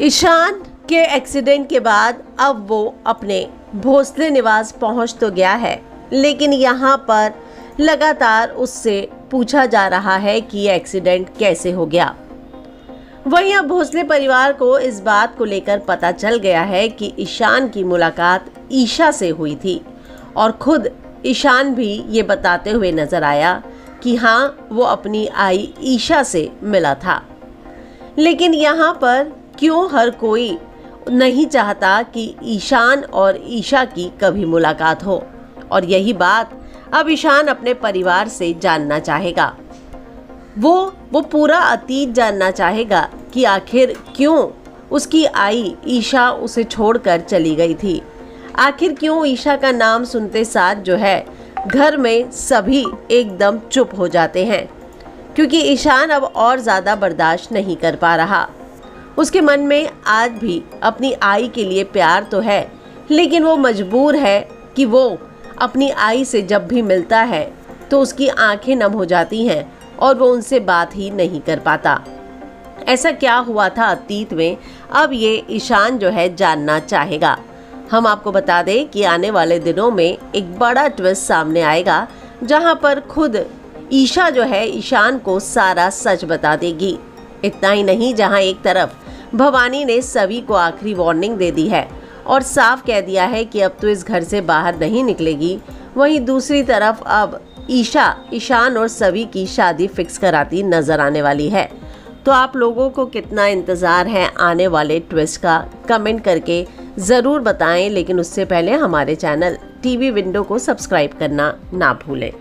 ईशान के एक्सीडेंट के बाद अब वो अपने भोसले निवास पहुँच तो गया है, लेकिन यहाँ पर लगातार उससे पूछा जा रहा है कि एक्सीडेंट कैसे हो गया। वहीं अब भोसले परिवार को इस बात को लेकर पता चल गया है कि ईशान की मुलाकात ईशा से हुई थी, और खुद ईशान भी ये बताते हुए नज़र आया कि हाँ वो अपनी आई ईशा से मिला था। लेकिन यहाँ पर क्यों हर कोई नहीं चाहता कि ईशान और ईशा की कभी मुलाकात हो? और यही बात अब ईशान अपने परिवार से जानना चाहेगा। वो वो पूरा अतीत जानना चाहेगा कि आखिर क्यों उसकी आई ईशा उसे छोड़कर चली गई थी। आखिर क्यों ईशा का नाम सुनते साथ जो है, घर में सभी एकदम चुप हो जाते हैं, क्योंकि ईशान अब और ज़्यादा बर्दाश्त नहीं कर पा रहा। उसके मन में आज भी अपनी आई के लिए प्यार तो है, लेकिन वो मजबूर है कि वो अपनी आई से जब भी मिलता है तो उसकी आँखें नम हो जाती हैं और वो उनसे बात ही नहीं कर पाता। ऐसा क्या हुआ था अतीत में? अब ये ईशान जो है जानना चाहेगा। हम आपको बता दें कि आने वाले दिनों में एक बड़ा ट्विस्ट सामने आएगा, जहाँ पर खुद ईशा जो है ईशान को सारा सच बता देगी। इतना ही नहीं, जहाँ एक तरफ़ भवानी ने सभी को आखिरी वार्निंग दे दी है और साफ़ कह दिया है कि अब तो इस घर से बाहर नहीं निकलेगी। वहीं दूसरी तरफ़ अब ईशा, ईशान और सभी की शादी फिक्स कराती नज़र आने वाली है। तो आप लोगों को कितना इंतज़ार है आने वाले ट्विस्ट का? कमेंट करके ज़रूर बताएँ, लेकिन उससे पहले हमारे चैनल टीवी विंडो को सब्सक्राइब करना ना भूलें।